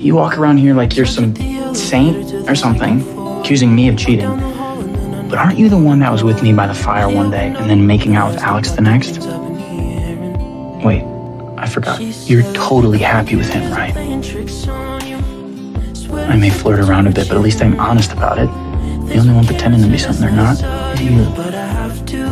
You walk around here like you're some saint or something, accusing me of cheating. But aren't you the one that was with me by the fire one day and then making out with Alex the next? Wait, I forgot. You're totally happy with him, right? I may flirt around a bit, but at least I'm honest about it. The only one pretending to be something they're not is you.